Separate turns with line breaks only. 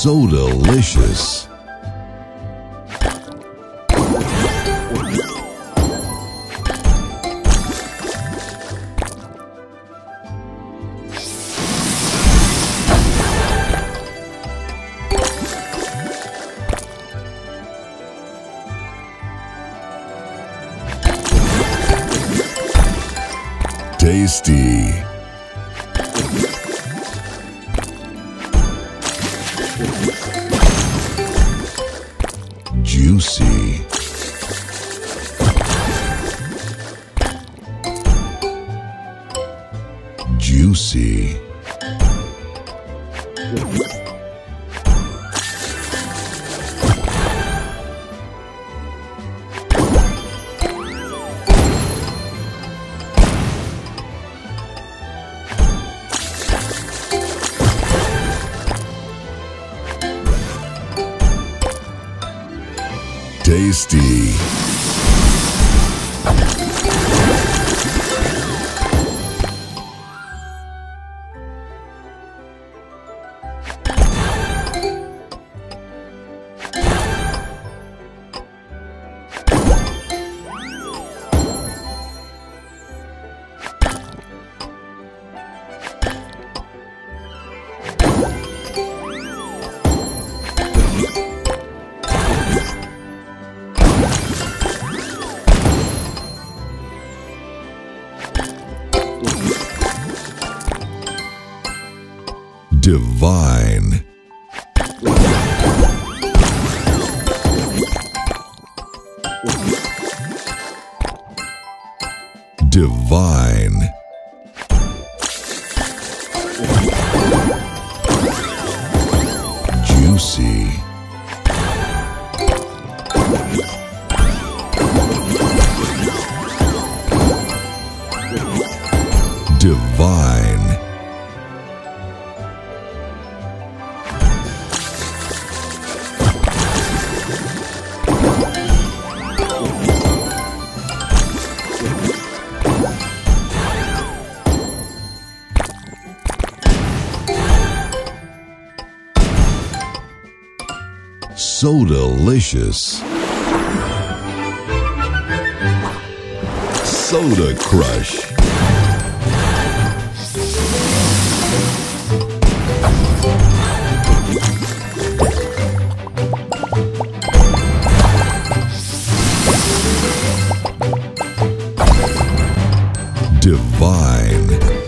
So delicious. Tasty. Juicy. Juicy. Tasty. Divine. Divine. Juicy. Divine. So delicious. Soda Crush. Divine.